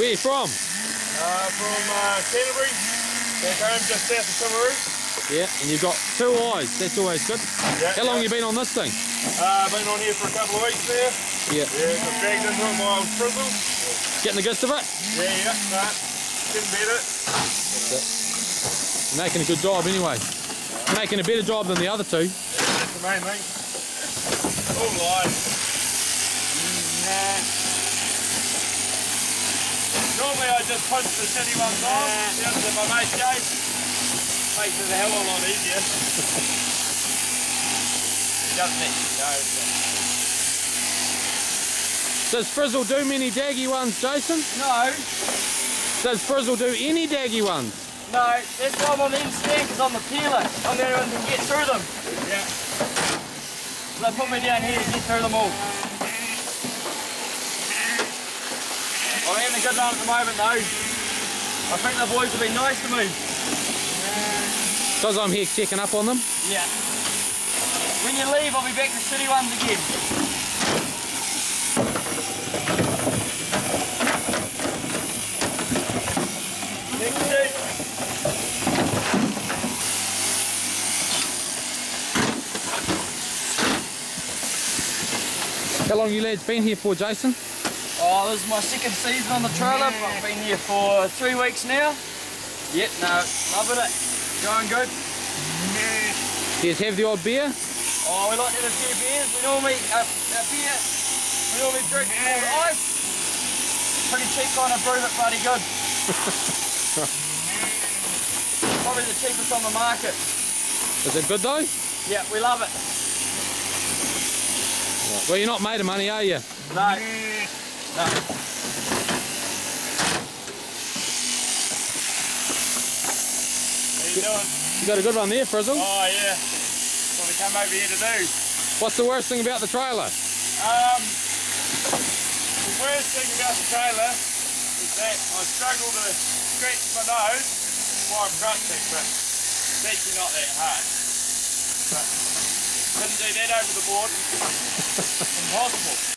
Where you from? Uh, from uh, Canterbury, back home just south of Timaru. Yeah, and you've got two eyes. That's always good. Yeah, How long yeah. you been on this thing? Uh, been on here for a couple of weeks now. Yeah. Yeah, got dragged into it by old Frizzle. Getting the gist of it? Yeah, yeah, nah, didn't beat it. You're making a good job anyway. Making a better job than the other two. That's the main thing. All live. Nah. Normally I just punch the shitty ones on, down to my mate Jay. Makes it a hell of a lot easier. Doesn't it? No. Does Frizzle do many daggy ones, Jason? No, Does Frizzle do any daggy ones? no, that's why I'm on the stand because I'm the peeler. I'm the only one who can get through them. Yeah. So they put me down here to get through them all. I'm having a good run at the moment though. I think the boys will be nice to me. Because I'm here checking up on them. Yeah. When you leave, I'll be back to shitty ones again. How long you lads been here for, Jason? Oh, this is my second season on the trailer. I've been here for three weeks now. Yep, no, loving it. Going good. Do you have the odd beer? Oh, we like to have a few beers. We normally, uh, a beer, we normally drink all ice. Pretty cheap kind of brew, but bloody good. Probably the cheapest on the market. Is it good though? Yeah, we love it. Well, you're not made of money, are you? No. You doing? You got a good one there, Frizzle. Oh yeah. That's what I come over here to do. What's the worst thing about the trailer? Um, the worst thing about the trailer is that I struggle to scratch my nose while I'm crutching, but it's actually not that hard. But couldn't do that over the board. Impossible.